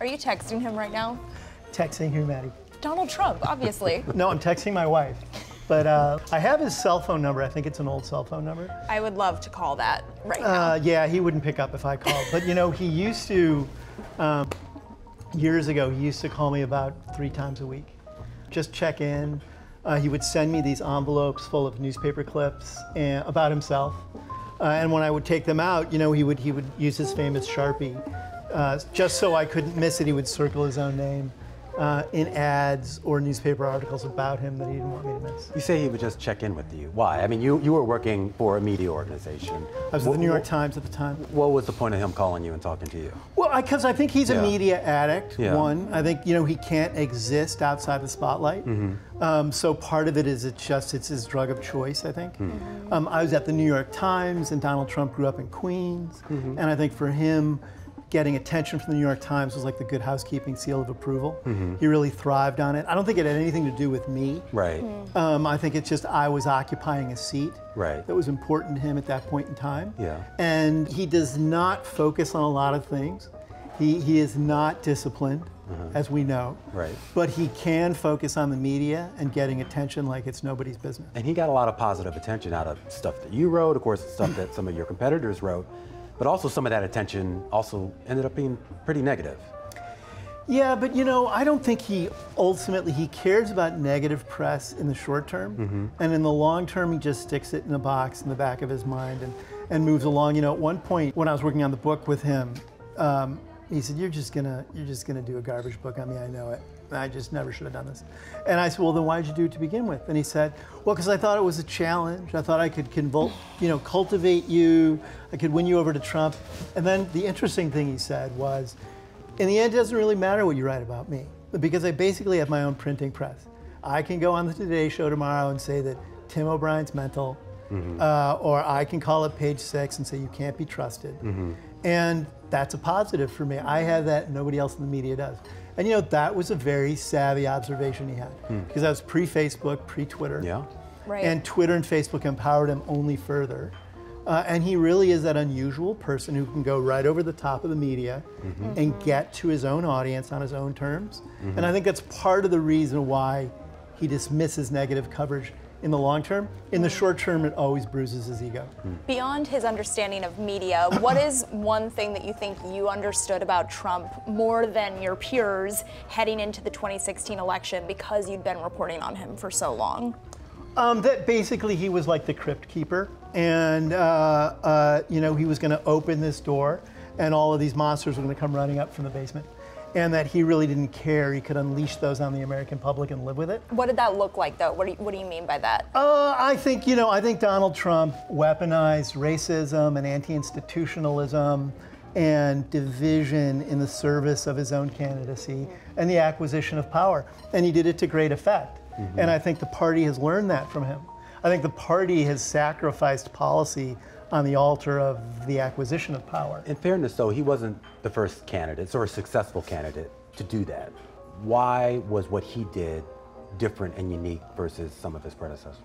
Are you texting him right now? Texting who, Maddie? Donald Trump, obviously. No, I'm texting my wife. But uh, I have his cell phone number. I think it's an old cell phone number. I would love to call that right now. Uh, yeah, he wouldn't pick up if I called. But you know, he used to, um, years ago, he used to call me about three times a week. Just check in. Uh, he would send me these envelopes full of newspaper clips and, about himself. Uh, and when I would take them out, you know, he would, he would use his famous Sharpie. Uh, just so I couldn't miss it, he would circle his own name uh, in ads or newspaper articles about him that he didn't want me to miss. You say he would just check in with you. Why? I mean, you, you were working for a media organization. I was at the New York Times at the time. What was the point of him calling you and talking to you? Well, because I, I, think he's Yeah. a media addict. Yeah. One, I think you know he can't exist outside the spotlight. Mm-hmm. Um, so part of it is it's just it's his drug of choice. I think. Mm-hmm. Um, I was at the New York Times, and Donald Trump grew up in Queens, Mm-hmm. and I think for him. Getting attention from the New York Times was like the good housekeeping seal of approval. Mm-hmm. He really thrived on it. I don't think it had anything to do with me. Right. Um, I think it's just I was occupying a seat Right. that was important to him at that point in time. Yeah. And he does not focus on a lot of things. He, he is not disciplined, as we know. Right. But he can focus on the media and getting attention like it's nobody's business. And he got a lot of positive attention out of stuff that you wrote, of course, stuff that some of your competitors wrote, but also some of that attention also ended up being pretty negative. Yeah, but you know, I don't think he ultimately he cares about negative press in the short term, and in the long term, he just sticks it in a box in the back of his mind and and moves along. You know, at one point when I was working on the book with him, um, he said, "You're just gonna you're just gonna do a garbage book on me. I know it. I just never should have done this." And I said, "Well, then why did you do it to begin with?" And he said, "Well, because I thought it was a challenge. I thought I could convol- you know cultivate you. I could win you over to Trump." And then the interesting thing he said was in the end, it doesn't really matter what you write about me because I basically have my own printing press. I can go on the Today Show tomorrow and say that Tim O'Brien's mental, Mm-hmm. uh, or I can call up Page Six and say you can't be trusted, mm-hmm. and that's a positive for me. I have that, nobody else in the media does. And you know that was a very savvy observation he had hmm. because that was pre-Facebook, pre-Twitter. Yeah. Right. And Twitter and Facebook empowered him only further. Uh, and he really is that unusual person who can go right over the top of the media mm-hmm. and get to his own audience on his own terms. And I think that's part of the reason why he dismisses negative coverage in the long term. In the short term, it always bruises his ego. Beyond his understanding of media, what is one thing that you think you understood about Trump more than your peers heading into the 2016 election because you'd been reporting on him for so long? Um, that basically he was like the crypt keeper, and uh, uh, you know he was going to open this door, and all of these monsters were going to come running up from the basement, and that he really didn't care. He could unleash those on the American public and live with it. What did that look like, though? What do you, what do you mean by that? Uh, I think you know. I think Donald Trump weaponized racism and anti-institutionalism and division in the service of his own candidacy and the acquisition of power, and he did it to great effect. And I think the party has learned that from him. I think the party has sacrificed policy on the altar of the acquisition of power. In fairness, though, he wasn't the first candidate or a successful candidate to do that. Why was what he did different and unique versus some of his predecessors?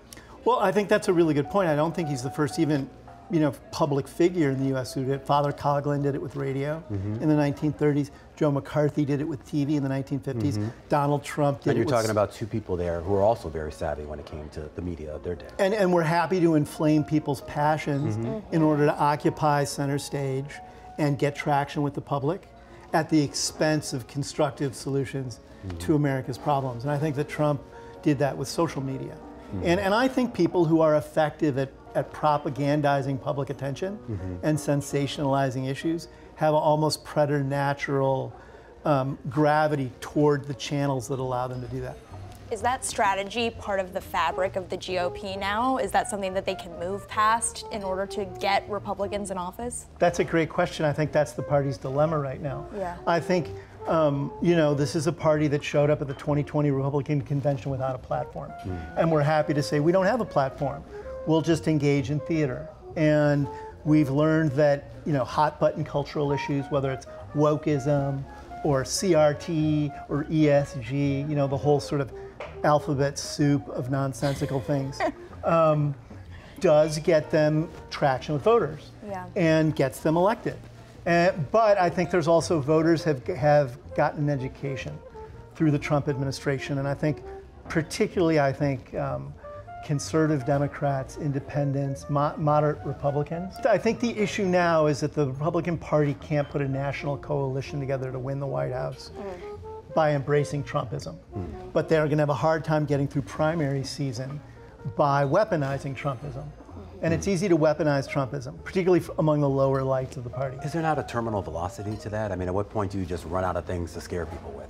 Well, I think that's a really good point. I don't think he's the first even, you know, public figure in the U.S. who did it. Father Coughlin did it with radio Mm-hmm. in the 1930s. Joe McCarthy did it with TV in the 1950s. Donald Trump did. And you're talking about two people there who are also very savvy when it came to the media of their day. and, and we're happy to inflame people's passions Mm-hmm. in order to occupy center stage and get traction with the public at the expense of constructive solutions Mm-hmm. to America's problems. And I think that Trump did that with social media. Mm-hmm. And, and I think people who are effective at, at propagandizing public attention Mm-hmm. and sensationalizing issues have almost preternatural um, gravity toward the channels that allow them to do that. Is that strategy part of the fabric of the GOP now? Is that something that they can move past in order to get Republicans in office? That's a great question. I think that's the party's dilemma right now. Yeah. I think, um, you know, this is a party that showed up at the 2020 Republican convention without a platform. And we're happy to say we don't have a platform. We'll just engage in theater. And we've learned that, you know, hot button cultural issues, whether it's wokeism or CRT or ESG, you know, the whole sort of alphabet soup of nonsensical things. does get them traction with voters Yeah. and gets them elected. And, but I think there's also voters have have gotten an education through the Trump administration, and I think, particularly, I think. Um, conservative Democrats, independents, mo- moderate Republicans. I think the issue now is that the Republican Party can't put a national coalition together to win the White House mm. by embracing Trumpism. Mm. But they're going to have a hard time getting through primary season by weaponizing Trumpism. Mm-hmm. And it's easy to weaponize Trumpism, particularly among the lower lights of the party. Is there not a terminal velocity to that? I mean, at what point do you just run out of things to scare people with?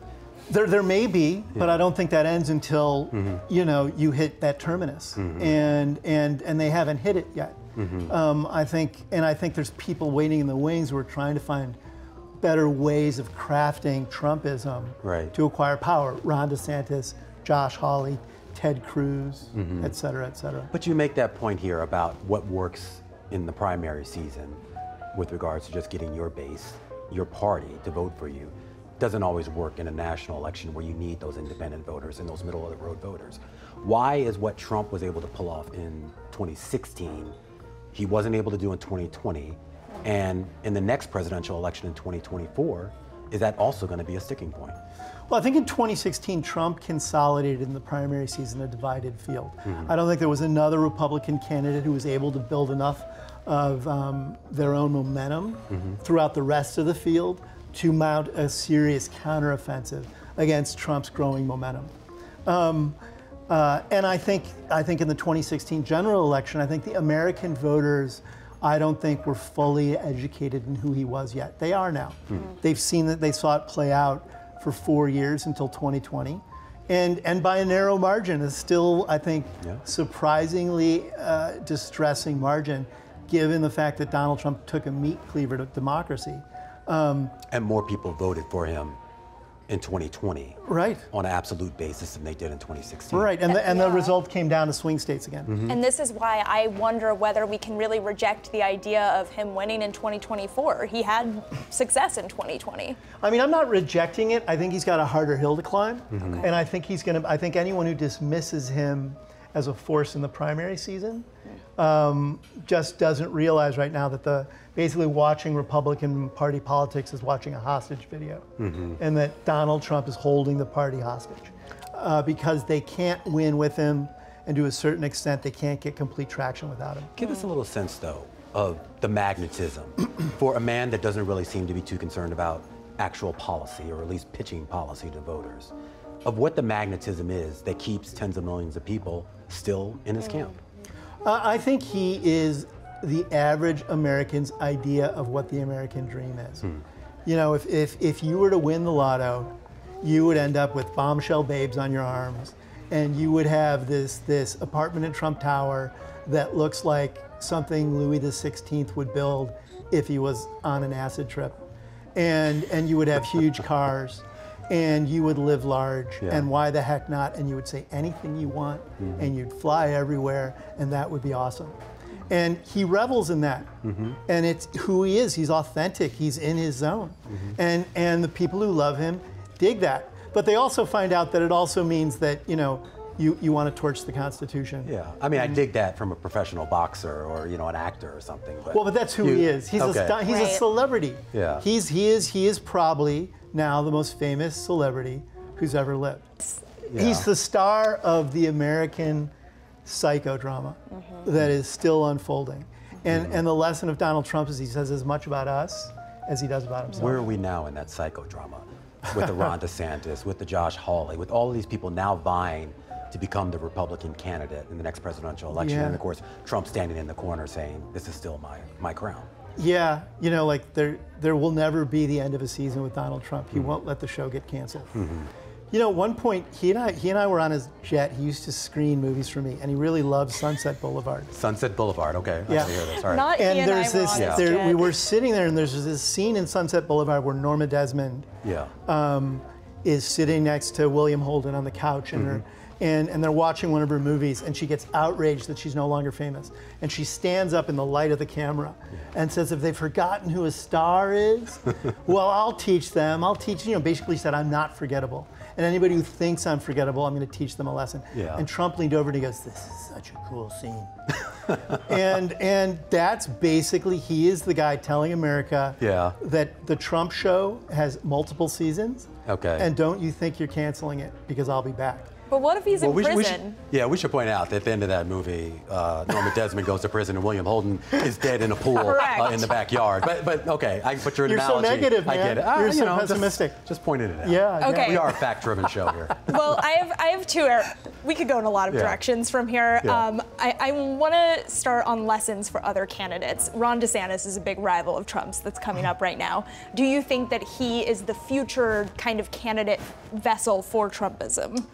There, there may be, but I don't think that ends until mm-hmm. you know you hit that terminus, mm-hmm. and and and they haven't hit it yet. Mm-hmm. Um, I think, and I think there's people waiting in the wings who are trying to find better ways of crafting Trumpism Right. to acquire power. Ron DeSantis, Josh Hawley, Ted Cruz, et cetera, et cetera. But you make that point here about what works in the primary season with regards to just getting your base, your party to vote for you. Doesn't always work in a national election where you need those independent voters and those middle of the road voters. Why is what Trump was able to pull off in 2016, he wasn't able to do in 2020, and in the next presidential election in 2024, is that also going to be a sticking point? Well, I think in 2016, Trump consolidated in the primary season a divided field. I don't think there was another Republican candidate who was able to build enough of um, their own momentum throughout the rest of the field to mount a serious counteroffensive against Trump's growing momentum. Um, uh, and I think, I think in the 2016 general election, I think the American voters, I don't think were fully educated in who he was yet. They are now. They've seen that they saw it play out for four years until 2020. And, and by a narrow margin, is still, I think, Yeah. surprisingly uh, distressing margin, given the fact that Donald Trump took a meat cleaver to democracy. Um, and more people voted for him in 2020 Right. on an absolute basis than they did in 2016. Right, and the, and the result came down to swing states again. Mm-hmm. And this is why I wonder whether we can really reject the idea of him winning in 2024. He had success in 2020. I mean, I'm not rejecting it. I think he's got a harder hill to climb, mm-hmm. and I think he's going to. I think anyone who dismisses him as a force in the primary season um, just doesn't realize right now that the basically watching Republican Party politics is watching a hostage video, and that Donald Trump is holding the party hostage uh, because they can't win with him, and to a certain extent, they can't get complete traction without him. Give us a little sense, though, of the magnetism for a man that doesn't really seem to be too concerned about actual policy, or at least pitching policy to voters, of what the magnetism is that keeps tens of millions of people still in his camp. Uh, I think he is the average American's idea of what the American dream is. You know, if, if, if you were to win the lotto, you would end up with bombshell babes on your arms, and you would have this, this apartment in Trump Tower that looks like something Louis XVI would build if he was on an acid trip. And, and you would have huge cars, and you would live large, Yeah. and why the heck not? And you would say anything you want, mm-hmm. and you'd fly everywhere, and that would be awesome. And he revels in that, mm-hmm. and it's who he is. He's authentic. He's in his zone, mm-hmm. and and the people who love him dig that. But they also find out that it also means that you know you you want to torch the Constitution. Yeah, I mean, I dig that from a professional boxer or you know an actor or something. But Well, but that's who you- he is. He's a okay. sti- he's a celebrity. Yeah. He's he is he is probably now the most famous celebrity who's ever lived. Yeah. He's the star of the American psychodrama mm-hmm. that is still unfolding. And mm-hmm. and the lesson of Donald Trump is he says as much about us as he does about himself. Where are we now in that psychodrama? With the Ron DeSantis, with the Josh Hawley, with all of these people now vying to become the Republican candidate in the next presidential election, Yeah. and of course Trump standing in the corner saying, "This is still my my crown." Yeah, you know, like there there will never be the end of a season with Donald Trump. He mm-hmm. won't let the show get canceled. Mm-hmm. You know, at one point he and I he and I were on his jet. He used to screen movies for me, and he really loved Sunset Boulevard. Sunset Boulevard. Okay, I Yeah. hear this. All right. Not And he and I there's were this, on his there, we were sitting there, and there's this scene in Sunset Boulevard where Norma Desmond yeah. um, is sitting next to William Holden on the couch, and, her, mm-hmm. And, and they're watching one of her movies, and she gets outraged that she's no longer famous. And she stands up in the light of the camera and says, If they've forgotten who a star is, well, I'll teach them. I'll teach, you know, basically said, I'm not forgettable. And anybody who thinks I'm forgettable, I'm going to teach them a lesson. Yeah. And Trump leaned over and he goes, This is such a cool scene. and and that's basically he is the guy telling America Yeah. that the Trump show has multiple seasons. Okay. And don't you think you're canceling it because I'll be back. But what if he's in we should- we prison? should- yeah, we should point out that at the end of that movie, uh, Norma Desmond goes to prison and William Holden is dead in a pool uh, in the backyard. But but okay, I put your You're so analogy. negative, I get it. Ah, You're you so know, just- pessimistic. Just, pointed it out. Yeah. Okay. We are a fact-driven show here. well, I have I have two. We could go in a lot of Yeah. directions from here. Yeah. Um, I, I want to start on lessons for other candidates. Ron DeSantis is a big rival of Trump's that's coming up right now. Do you think that he is the future kind of candidate vessel for Trumpism?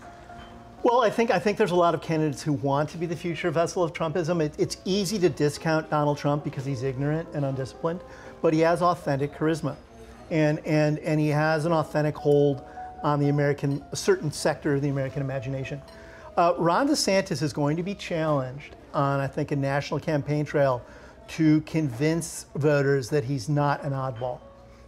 Well, I think I think there's a lot of candidates who want to be the future vessel of Trumpism. It, it's easy to discount Donald Trump because he's ignorant and undisciplined, but he has authentic charisma, and and and he has an authentic hold on the American a certain sector of the American imagination. Uh, Ron DeSantis is going to be challenged on I think a national campaign trail to convince voters that he's not an oddball.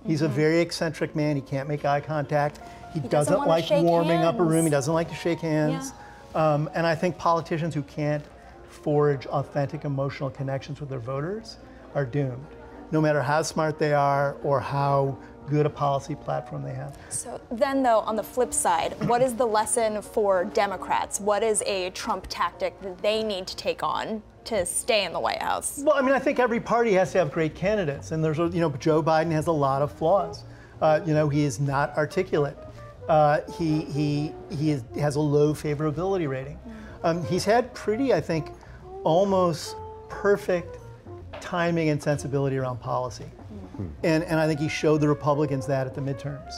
He's a very eccentric man. He can't make eye contact. He, doesn't doesn't, like warming up a room. He doesn't like to shake hands. Um, and I think politicians who can't forge authentic emotional connections with their voters are doomed, no matter how smart they are or how good a policy platform they have. So then, though, on the flip side, what is the lesson for Democrats? What is a Trump tactic that they need to take on to stay in the White House? Well, I mean, I think every party has to have great candidates, and there's, you know, Joe Biden has a lot of flaws. Uh, you know, he is not articulate. Uh, he he he is, has a low favorability rating. Um, he's had pretty, I think, almost perfect timing and sensibility around policy, and and I think he showed the Republicans that at the midterms.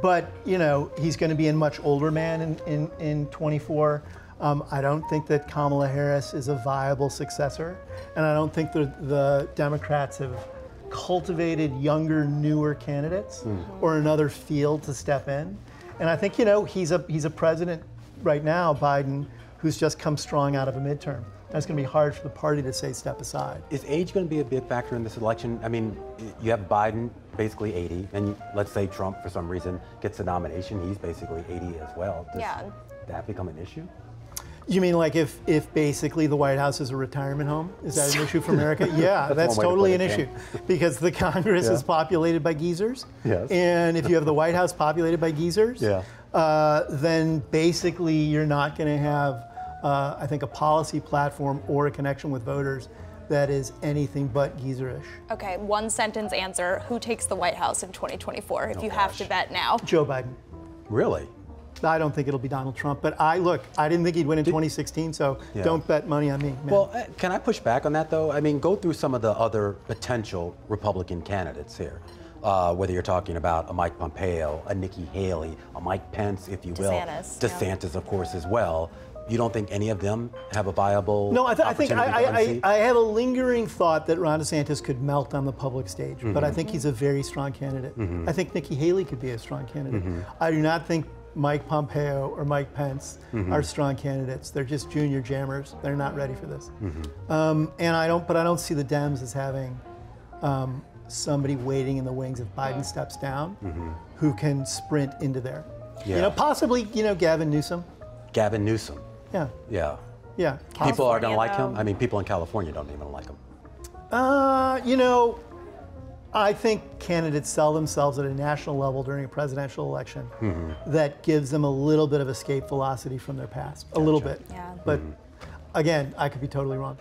But you know, he's going to be a much older man in in, in 24. Um, I don't think that Kamala Harris is a viable successor, and I don't think the the Democrats have cultivated younger, newer candidates or another field to step in. And I think you know he's a he's a president right now, Biden, who's just come strong out of a midterm. That's going to be hard for the party to say step aside. Is age going to be a big factor in this election? I mean, you have Biden, basically 80, and let's say Trump, for some reason, gets the nomination. He's basically 80 as well. Does Yeah. that become an issue? You mean like if if basically the White House is a retirement home? Is that an issue for America? Yeah, that's, one way to totally an it, issue because the Congress Yeah. is populated by geezers. Yes. And if you have the White House populated by geezers, Yeah. uh, then basically you're not going to have, uh, I think, a policy platform or a connection with voters that is anything but geezerish. Okay, one sentence answer. Who takes the White House in 2024 if you have to bet now? Joe Biden. Really? I don't think it'll be Donald Trump, but I look. I didn't think he'd win in 2016, so Yeah. don't bet money on me. Man. Well, uh, can I push back on that though? I mean, go through some of the other potential Republican candidates here. Uh, whether you're talking about a Mike Pompeo, a Nikki Haley, a Mike Pence, if you will, DeSantis, yeah. DeSantis, of course, as well. You don't think any of them have a viable? No, I, th- I think I, I. I, I have a lingering thought that Ron DeSantis could melt on the public stage, but I think he's a very strong candidate. I think Nikki Haley could be a strong candidate. I do not think Mike Pompeo or Mike Pence are strong candidates. They're just junior jammers. They're not ready for this. Um, and I don't, but I don't see the Dems as having um, somebody waiting in the wings if Biden steps down, who can sprint into there. You know, possibly, you know, Gavin Newsom. Gavin Newsom. Yeah, Yeah. yeah. People are going to like him. I mean, people in California don't even like him. Uh, you know, I think candidates sell themselves at a national level during a presidential election mm-hmm. that gives them a little bit of escape velocity from their past. A little bit. Yeah. But again, I could be totally wrong.